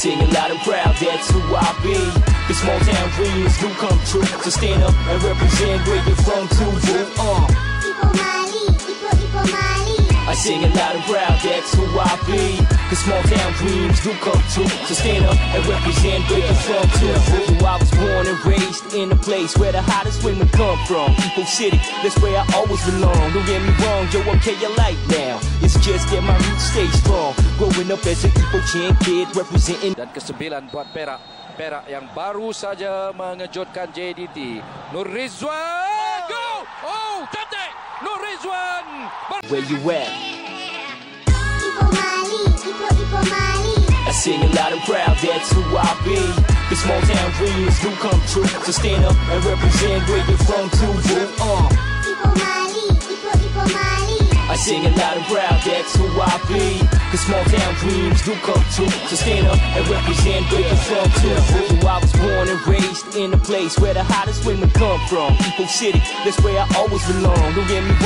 sing it loud and proud, that's who I be. The small town dreams do come true. So stand up and represent where you're from too, boo. Uh. I sing it loud and proud, that's who I be. The small town dreams do come true. So stand up and represent where you're from too. Boo. I was born and raised in a place where the hottest women come from. Ipoh City, that's where I always belong. Don't get me wrong, yo, I'm K light now. It's just that my roots stay strong. Growing up as an Chan kid, representing Dan kesembilan buat Perak. Perak yang baru saja mengejutkan JDT. Nuriddzuan. Go! Oh, cantik! Nuriddzuan. Where you at. Ipoh Mali, Ipoh Ipoh Mali. I sing it loud and proud, that's who I be. The small town dreams do come true. So stand up and represent where you're from too, Mali. I sing it loud and proud, that's who I be. The small town dreams do come true. So stand up and represent where you're from too. Boo. I was born and raised in a place where the hottest women come from. Ipoh City, that's where I always belong. Don't get me wrong.